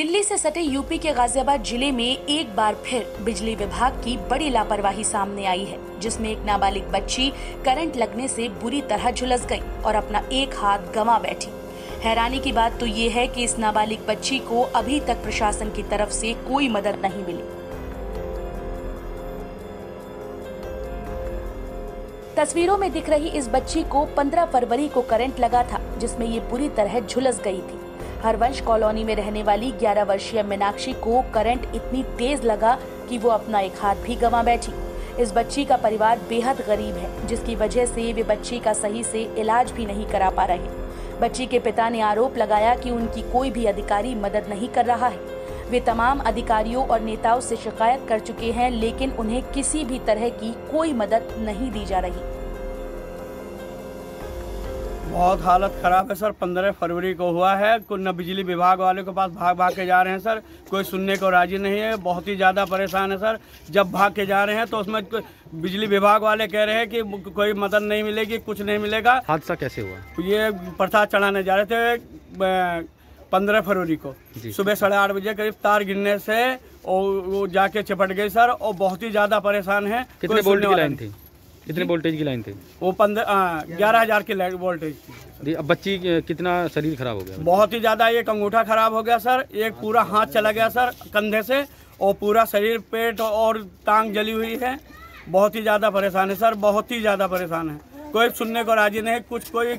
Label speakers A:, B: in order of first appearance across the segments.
A: दिल्ली से सटे यूपी के गाजियाबाद ज़िले में एक बार फिर बिजली विभाग की बड़ी लापरवाही सामने आई है, जिसमें एक नाबालिग बच्ची करंट लगने से बुरी तरह झुलस गई और अपना एक हाथ गंवा बैठी। हैरानी की बात तो ये है कि इस नाबालिग बच्ची को अभी तक प्रशासन की तरफ़ से कोई मदद नहीं मिली। तस्वीरों में दिख रही इस बच्ची को 15 फरवरी को करंट लगा था, जिसमें ये बुरी तरह झुलस गई थी। हरवंश कॉलोनी में रहने वाली 11 वर्षीय मीनाक्षी को करंट इतनी तेज लगा कि वो अपना एक हाथ भी गंवा बैठी। इस बच्ची का परिवार बेहद गरीब है, जिसकी वजह से वे बच्ची का सही से इलाज भी नहीं करा पा रहे। बच्ची के पिता ने आरोप लगाया कि उनकी कोई भी अधिकारी मदद नहीं कर रहा है। वे तमाम अधिकारियों और नेताओं से शिकायत कर चुके हैं, लेकिन उन्हें किसी भी तरह की कोई मदद नहीं दी जा रही।
B: बहुत हालत ख़राब है सर। पंद्रह फरवरी को हुआ है। कुछ न बिजली विभाग वाले के पास भाग भाग के जा रहे हैं सर। कोई सुनने को राज़ी नहीं है। बहुत ही ज़्यादा परेशान है सर। जब भाग के जा रहे हैं तो उसमें बिजली विभाग वाले कह रहे हैं कि कोई मदद नहीं मिलेगी कुछ नहीं मिलेगा।
C: हादसा कैसे हुआ?
B: ये प्रसाद चढ़ाने जा रहे थे पंद्रह फरवरी को। सुबह साढ़े आठ बजे करीब तार गिरने से और वो जाके चिपट गई सर। और बहुत ही ज़्यादा परेशान है।
C: कितने वोल्ट की लाइन थी? कितने वोल्टेज की लाइन थी?
B: वो पंद्रह ग्यारह हज़ार की वोल्टेज
C: थी। अब बच्ची कितना शरीर खराब हो गया?
B: बहुत ही ज़्यादा एक अंगूठा खराब हो गया सर। एक पूरा हाथ चला गया सर कंधे से और पूरा शरीर पेट और टांग जली हुई है। बहुत ही ज़्यादा परेशान है सर बहुत ही ज़्यादा परेशान है। कोई सुनने को राज़ी नहीं कुछ कोई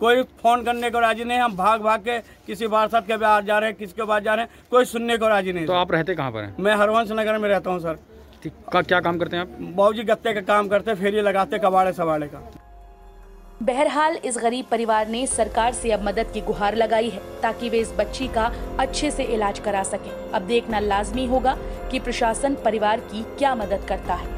B: कोई फ़ोन करने को राज़ी नहीं हम भाग भाग के किसी बारसात के बाद जा रहे हैं किसके बाद जा रहे हैं कोई सुनने को राज़ी नहीं
C: तो आप रहते कहाँ पर हैं?
B: मैं हरवंश नगर में रहता हूँ सर।
C: का क्या काम करते हैं आप?
B: बाबूजी गत्ते का काम करते फेरी लगाते कबाड़े सवाड़े का।
A: बहरहाल इस गरीब परिवार ने सरकार से अब मदद की गुहार लगाई है ताकि वे इस बच्ची का अच्छे से इलाज करा सके। अब देखना लाजमी होगा कि प्रशासन परिवार की क्या मदद करता है।